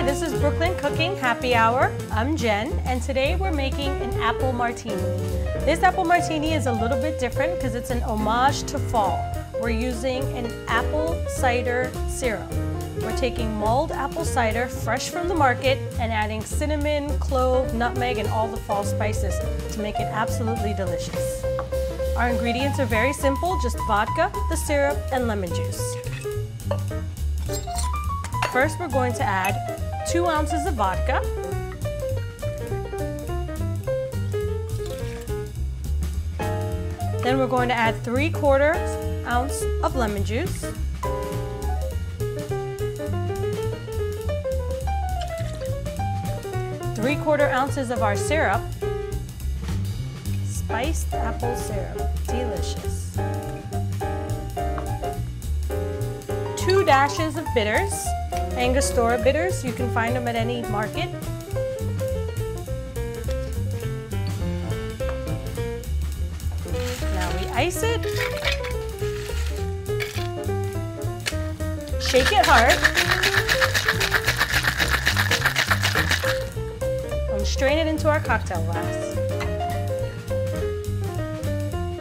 Hi, this is Brooklyn Cooking Happy Hour. I'm Jen, and today we're making an apple martini. This apple martini is a little bit different because it's an homage to fall. We're using an apple cider syrup. We're taking mulled apple cider fresh from the market and adding cinnamon, clove, nutmeg, and all the fall spices to make it absolutely delicious. Our ingredients are very simple, just vodka, the syrup, and lemon juice. First, we're going to add two ounces of vodka. Then we're going to add three quarters ounce of lemon juice. Three quarter ounces of our syrup. Spiced apple syrup, delicious. Two dashes of bitters, Angostura bitters, you can find them at any market. Now we ice it. Shake it hard. And strain it into our cocktail glass.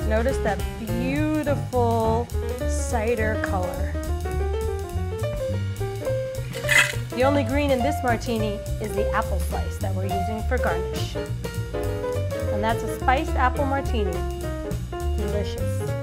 Notice that beautiful cider color. The only green in this martini is the apple slice that we're using for garnish. And that's a spiced apple martini. Delicious.